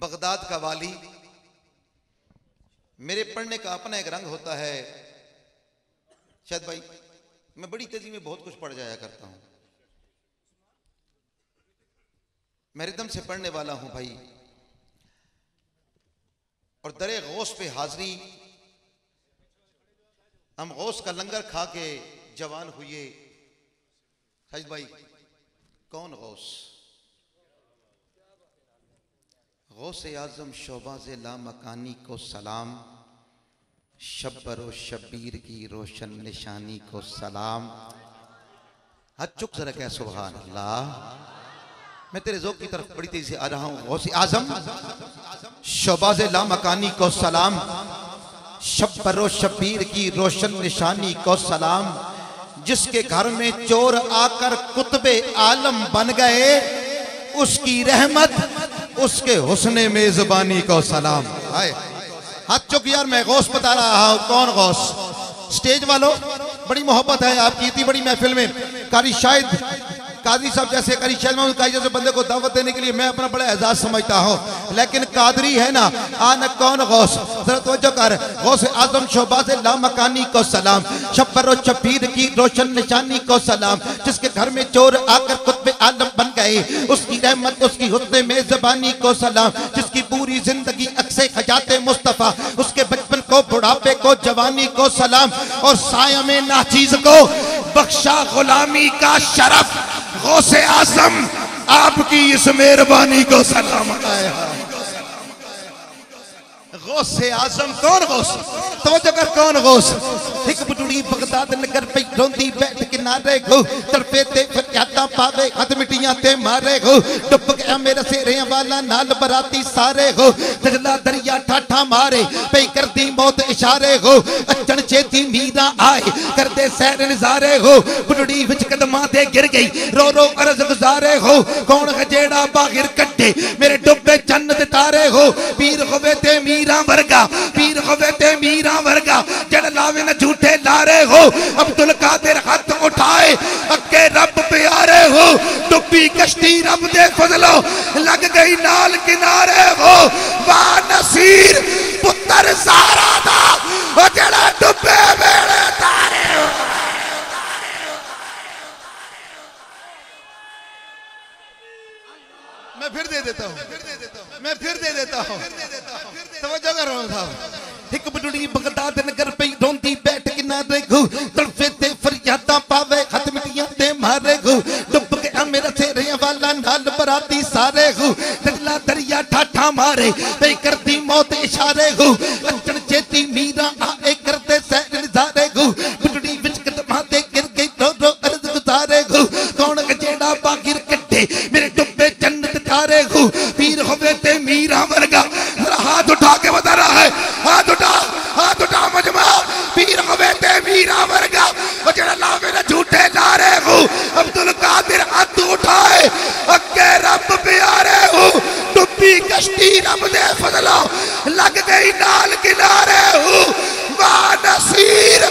Baghdad का वाली। मेरे पढ़ने का अपना एक रंग होता है। शायद भाई, मैं बड़ी तेज़ी में बहुत कुछ पढ़ जाया करता हूँ। मैं रिदम से पढ़ने वाला हूँ भाई। और दरे गौस पे हाजिरी। हम गौस का लंगर खा के जवान हुए। साजिद भाई, कौन गौस? गौस आज़म शोबाज ला मकानी को सलाम, शब्बर शब्बीर की रोशन निशानी को सलाम। हद चुप जरा क्या सुबह अल्लाह मैं तेरे जोक की तरफ़ बड़ी तेज़ी से आ रहा हूँ गौस आज़म शोबाज ला मकानी को सलाम, शब्बर शब्बीर की रोशन निशानी को सलाम। जिसके घर में चोर आकर कुतबे आलम बन गए, उसकी रहमत उसके हुस्न मेजबानी को सलाम। हाय। हाथ चुक यार, मैं गौस बता रहा हूँ, कौन गौस? स्टेज वालों, बड़ी मोहब्बत है आपकी, इतनी बड़ी महफिल में। कारी शायद कादरी साहब जैसे, करी काजी जैसे बंदे को दावत देने के लिए मैं अपना बड़ा एजाज समझता हूँ। लेकिन कादरी है ना, आन कौन गौस? तवज्जो कर। गौस आज़म शोबाज ला मकानी को सलाम। और शबीर की रोशन निशानी को सलाम। जिसके घर में चोर आकर कुतबे आलम बन गए उसकी रहमत, उसकी हुस्न मेजबानी को सलाम, जिसकी पूरी ज़िंदगी अक्से खजाते मुस्तफ़ा, उसके बचपन को, बुढ़ापे को, जवानी को सलाम, और साया में नाचीज को, बख्शा गुलामी का शरफ, गौसे आज़म, आपकी इस मेहरबानी को सलाम। गौसे आज़म, कौन गौस? तवज्जो कर कौन गौस? एक बुटड़ी बगदाद नगर पे रोंदी बैठ किनारे गो। तड़पे ते फरियादा पावे, हथ मिटियाँ ते मारे गो। डुब गया मेरे सेरे वाला नाल बराती सारे गो। दगला दरिया ठाठा मारे पे करदी मौत इशारे गो। अचन चेती मीरा आए, करदे सैर नजारे हो बुटड़ी विच कदमां ते गिर गई, रो रो अर्ज़ गुजारे हो कौन जेड़ा बागिर कट्टे मेरे डुबे चन्न ते तारे हो पीर होवे ते मीरा वर्गा, पीर होवे ते मीरा वर्गा, जड़ लावे न झूठे लारे हो। अब्दुल कादिर हाथ उठाए, अक्के रब प्यारे हो। डुबी कश्ती रब दे फजलो, लग गई नाल किनारे हो। वाह नसीर पुत्र सारा दा, ओ जड़ा डुबे मेरे तारे हो। मैं फिर दे देता हूँ। मैं फिर दे देता हूँ। एक बटुड़ी बगदाद नगर पे रोंदी बैठ के ना रेगू तड़फे ते फरियादा पावे खत मिटियाँ ते मारे गु डुब गया मेरा सेरे वाला नाल बराती सारे गु दगला दरिया ठाठा मारे पे करती मौत इशारे गु अचन चेती मीरा आए करते सैर नजारे गु बटुड़ी विच कदमां ते गिर गई रो रो अर्ज़ गुजारे गु कौन जेड़ा बागिर कट्टे मेरे डुबे जन्नत तारे गु डुबी कश्ती रब दे फजलो लग गई नाल किनारे हो वाह नसीर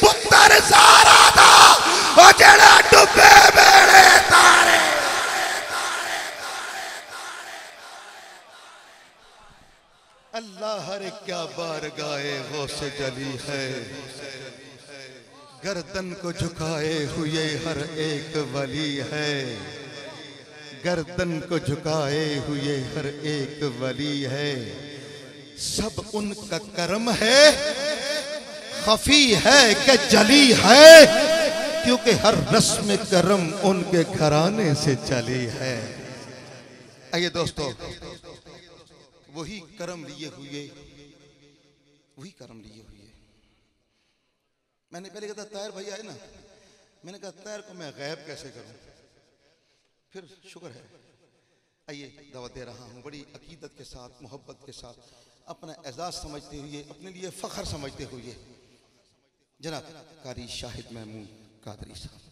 पुत्र सारा दा वो जड़ा डुबे मेरे तारे अल्लाह हर क्या बार गाए वो से जली है गर्दन को झुकाए हुए हर एक वली है गर्दन को झुकाए हुए हर एक वली है। सब उनका कर्म है। खफी है कि जली है। क्योंकि हर रस्म करम उनके घराने से चली है। आइए दोस्तों, वही कर्म लिए हुए, वही कर्म लिए हुए। मैंने पहले कहा तैर भाई आए ना? मैंने कहा, तैर को मैं गैब कैसे करूँ? फिर शुक्र है। आइए दवा दे रहा हूँ, बड़ी अकीदत के साथ, मोहब्बत के साथ, अपना एजाज समझते हुए, अपने लिए फख्र समझते हुए। जनाब, कारी शाहिद महमूद कादरी साहब।